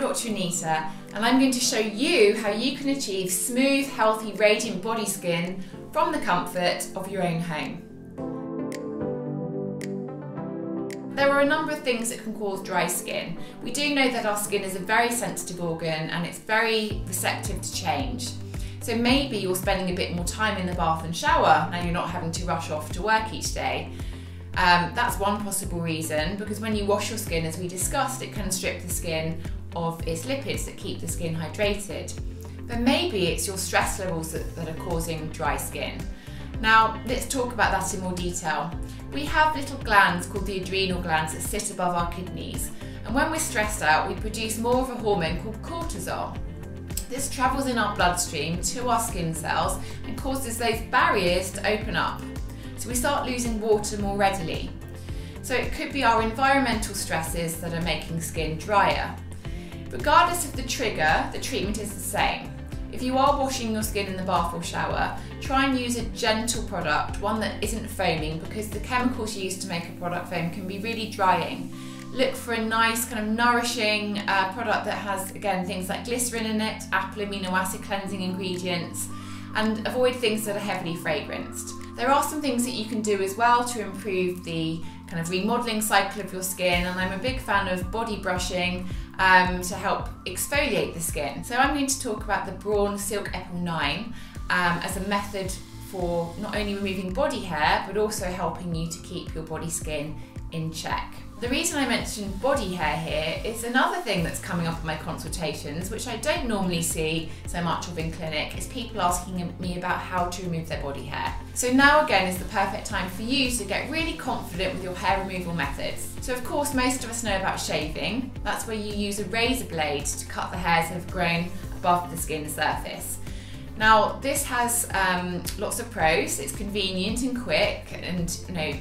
Dr. Anita and I'm going to show you how you can achieve smooth, healthy, radiant body skin from the comfort of your own home. There are a number of things that can cause dry skin. We do know that our skin is a very sensitive organ and it's very receptive to change. So maybe you're spending a bit more time in the bath and shower and you're not having to rush off to work each day. Um, that's one possible reason because when you wash your skin, as we discussed, it can strip the skin of its lipids that keep the skin hydrated. But maybe it's your stress levels that, that are causing dry skin. Now, let's talk about that in more detail. We have little glands called the adrenal glands that sit above our kidneys. And when we're stressed out, we produce more of a hormone called cortisol. This travels in our bloodstream to our skin cells and causes those barriers to open up so we start losing water more readily. So it could be our environmental stresses that are making skin drier. Regardless of the trigger, the treatment is the same. If you are washing your skin in the bath or shower, try and use a gentle product, one that isn't foaming, because the chemicals used to make a product foam can be really drying. Look for a nice kind of nourishing uh, product that has, again, things like glycerin in it, apple amino acid cleansing ingredients, and avoid things that are heavily fragranced. There are some things that you can do as well to improve the kind of remodeling cycle of your skin and I'm a big fan of body brushing um, to help exfoliate the skin. So I'm going to talk about the Braun Silk Epil 9 um, as a method for not only removing body hair but also helping you to keep your body skin in check. The reason I mentioned body hair here is another thing that's coming up in my consultations, which I don't normally see so much of in clinic, is people asking me about how to remove their body hair. So now again is the perfect time for you to get really confident with your hair removal methods. So of course most of us know about shaving. That's where you use a razor blade to cut the hairs that have grown above the skin surface. Now this has um, lots of pros, it's convenient and quick and you know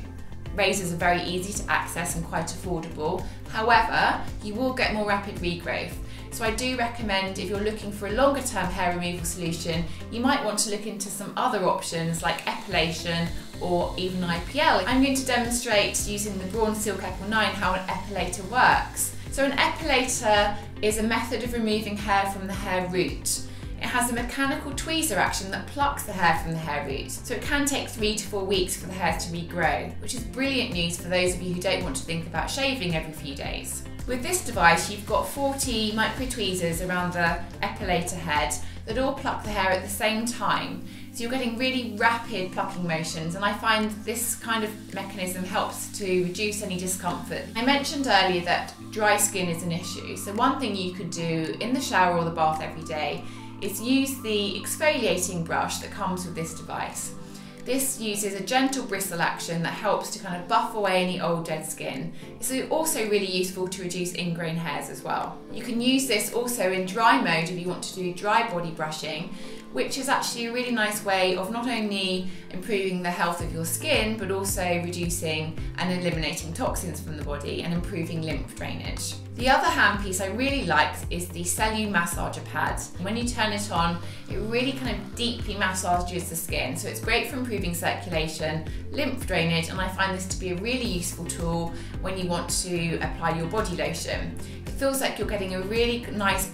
razors are very easy to access and quite affordable. However, you will get more rapid regrowth. So I do recommend if you're looking for a longer term hair removal solution, you might want to look into some other options like epilation or even IPL. I'm going to demonstrate using the Braun Silk Epil 9 how an epilator works. So an epilator is a method of removing hair from the hair root. Has a mechanical tweezer action that plucks the hair from the hair root, so it can take three to four weeks for the hair to regrow, which is brilliant news for those of you who don't want to think about shaving every few days. With this device, you've got 40 micro tweezers around the epilator head that all pluck the hair at the same time. So you're getting really rapid plucking motions and I find this kind of mechanism helps to reduce any discomfort. I mentioned earlier that dry skin is an issue. So one thing you could do in the shower or the bath every day is use the exfoliating brush that comes with this device. This uses a gentle bristle action that helps to kind of buff away any old dead skin. It's also really useful to reduce ingrown hairs as well. You can use this also in dry mode if you want to do dry body brushing which is actually a really nice way of not only improving the health of your skin, but also reducing and eliminating toxins from the body and improving lymph drainage. The other handpiece I really liked is the Cellu Massager Pad. When you turn it on, it really kind of deeply massages the skin. So it's great for improving circulation, lymph drainage, and I find this to be a really useful tool when you want to apply your body lotion. It feels like you're getting a really nice